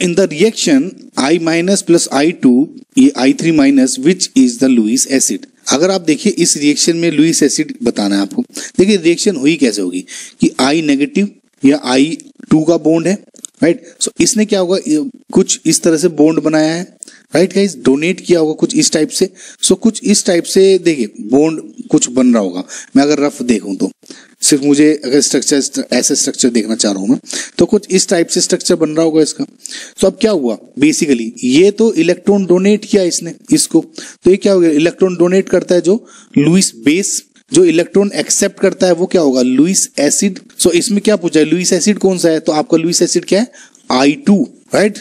in the reaction I minus plus I2 ये I3 minus which is the Lewis acid. अगर आप देखिए इस रिएक्शन में लुइस एसिड बताना है आपको। देखिए रिएक्शन हुई कैसे होगी? कि I नेगेटिव या I2 का बॉन्ड है राइट सो इसने क्या होगा? कुछ इस तरह से बॉन्ड बनाया है राइट गाइस डोनेट किया होगा कुछ इस टाइप से। सो so, कुछ इस टाइप से देखिए बॉन्ड कुछ बन रहा होगा। मैं अगर रफ देखूँ तो। सिर्फ़ मुझे अगर स्ट्रक्चर ऐसे स्ट्रक्चर देखना चाह रहा हूँ मैं तो कुछ इस टाइप से स्ट्रक्चर बन रहा होगा इसका। तो अब क्या हुआ? बेसिकली ये तो इलेक्ट्रॉन डोनेट किया इसने, इसको। तो ये क्या हो गया? इलेक्ट्रॉन डोनेट करता है जो लुइस बेस जो इलेक्ट्रॉन एक्सेप्ट करता है, वो क्या होगा? लुइस एसिड सो इसमें क्या पूछा है? लुइस एसिड कौन सा है? तो आपका लुइस एसिड क्या है? आई टू राइट